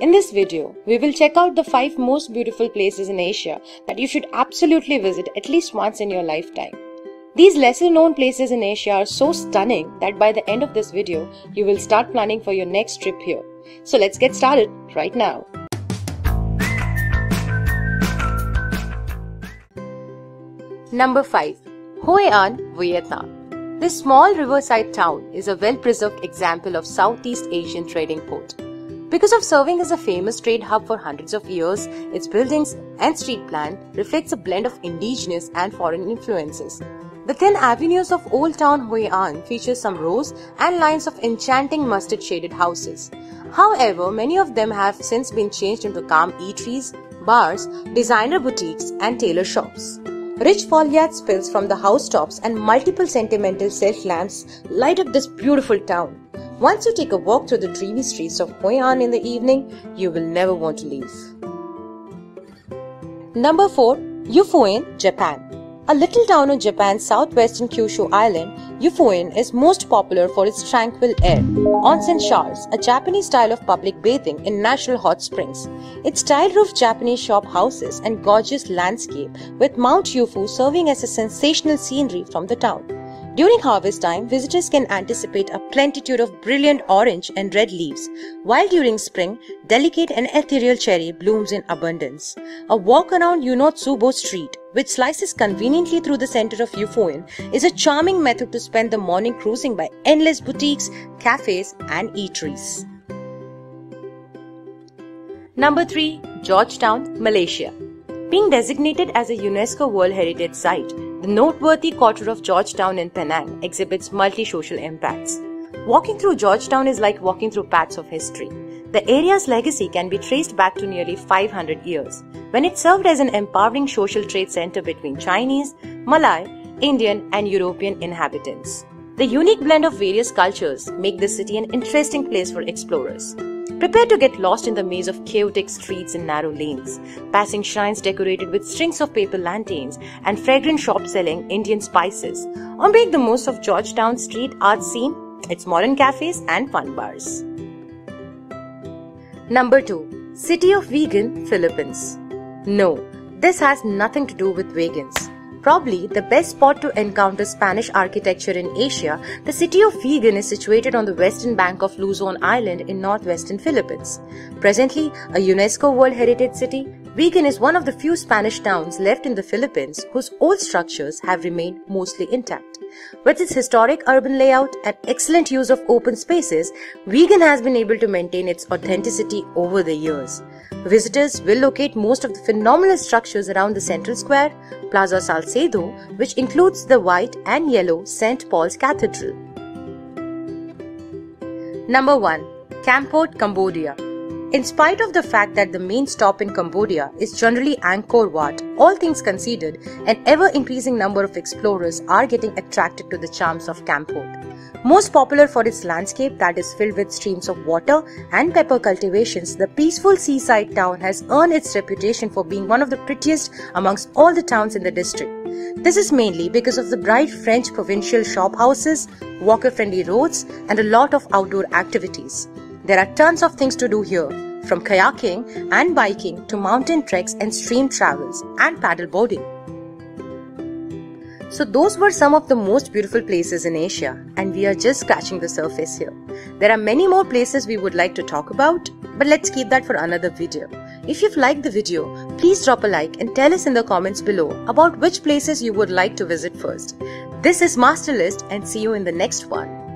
In this video, we will check out the 5 most beautiful places in Asia that you should absolutely visit at least once in your lifetime. These lesser known places in Asia are so stunning that by the end of this video, you will start planning for your next trip here. So let's get started right now. Number 5. Hoi An, Vietnam. This small riverside town is a well-preserved example of Southeast Asian trading port. Because of serving as a famous trade hub for hundreds of years, its buildings and street plan reflects a blend of indigenous and foreign influences. The thin avenues of Old Town Hoi An feature some rows and lines of enchanting mustard-shaded houses. However, many of them have since been changed into calm eateries, bars, designer boutiques, and tailor shops. Rich foliage spills from the housetops and multiple sentimental silk lamps light up this beautiful town. Once you take a walk through the dreamy streets of Hoi An in the evening, you will never want to leave. Number 4. Yufuin, Japan. A little town on Japan's southwestern Kyushu island, Yufuin is most popular for its tranquil air. Onsen showers, a Japanese style of public bathing in natural hot springs. Its tile-roofed Japanese shop houses and gorgeous landscape with Mount Yufu serving as a sensational scenery from the town. During harvest time, visitors can anticipate a plentitude of brilliant orange and red leaves, while during spring, delicate and ethereal cherry blooms in abundance. A walk around Yunotsubo Street, which slices conveniently through the center of Yufuin, is a charming method to spend the morning cruising by endless boutiques, cafes, and eateries. Number 3. Georgetown, Malaysia. Being designated as a UNESCO World Heritage Site, the noteworthy quarter of Georgetown in Penang exhibits multi-social impacts. Walking through Georgetown is like walking through paths of history. The area's legacy can be traced back to nearly 500 years, when it served as an empowering social trade center between Chinese, Malay, Indian, and European inhabitants. The unique blend of various cultures make this city an interesting place for explorers. Prepare to get lost in the maze of chaotic streets and narrow lanes, passing shrines decorated with strings of paper lanterns and fragrant shops selling Indian spices, or make the most of Georgetown's street art scene, its modern cafes and fun bars. Number 2. City of Vigan, Philippines. No, this has nothing to do with vegans. Probably the best spot to encounter Spanish architecture in Asia, the city of Vigan is situated on the western bank of Luzon Island in northwestern Philippines. Presently a UNESCO World Heritage City, Vigan is one of the few Spanish towns left in the Philippines whose old structures have remained mostly intact. With its historic urban layout and excellent use of open spaces, Vigan has been able to maintain its authenticity over the years. Visitors will locate most of the phenomenal structures around the central square, Plaza Salcedo, which includes the white and yellow St. Paul's Cathedral. Number 1. Kampot, Cambodia. In spite of the fact that the main stop in Cambodia is generally Angkor Wat, all things considered, an ever increasing number of explorers are getting attracted to the charms of Kampot. Most popular for its landscape that is filled with streams of water and pepper cultivations, the peaceful seaside town has earned its reputation for being one of the prettiest amongst all the towns in the district. This is mainly because of the bright French provincial shop houses, walker-friendly roads, and a lot of outdoor activities. There are tons of things to do here, from kayaking and biking to mountain treks and stream travels and paddleboarding. So those were some of the most beautiful places in Asia and we are just scratching the surface here. There are many more places we would like to talk about, but let's keep that for another video. If you've liked the video, please drop a like and tell us in the comments below about which places you would like to visit first. This is Masterlist and see you in the next one.